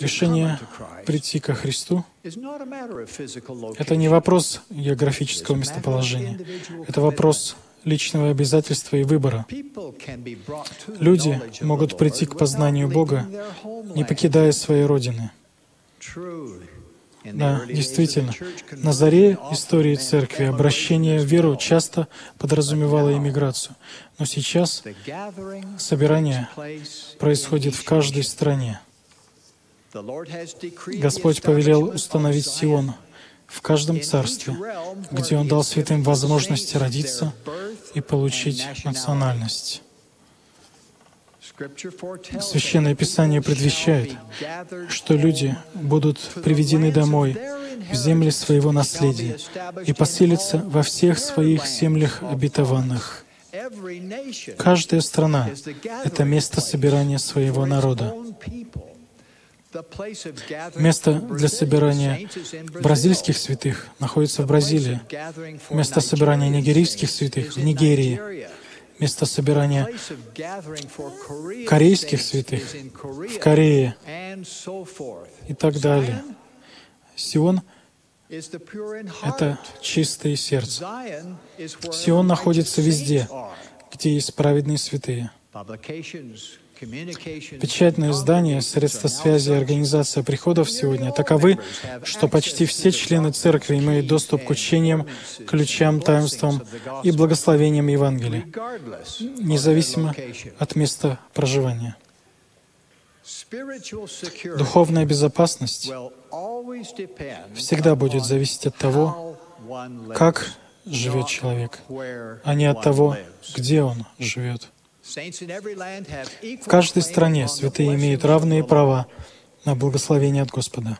Решение прийти ко Христу — это не вопрос географического местоположения. Это вопрос личного обязательства и выбора. Люди могут прийти к познанию Бога, не покидая своей Родины. Да, действительно. На заре истории Церкви обращение в веру часто подразумевало иммиграцию. Но сейчас собирание происходит в каждой стране. Господь повелел установить Сион в каждом царстве, где Он дал святым возможность родиться и получить национальность. Священное Писание предвещает, что люди будут приведены домой, в земли своего наследия, и поселятся во всех своих землях обетованных. Каждая страна — это место собирания своего народа. Место для собирания бразильских святых находится в Бразилии. Место собирания нигерийских святых — в Нигерии место собирания корейских святых в Корее и так далее. Сион — это чистое сердце. Сион находится везде, где есть праведные святые. Печатные издания, средства связи и организация приходов сегодня таковы, что почти все члены Церкви имеют доступ к учениям, ключам, таинствам и благословениям Евангелия, независимо от места проживания. Духовная безопасность всегда будет зависеть от того, как живет человек, а не от того, где он живет. В каждой стране святые имеют равные права на благословение от Господа.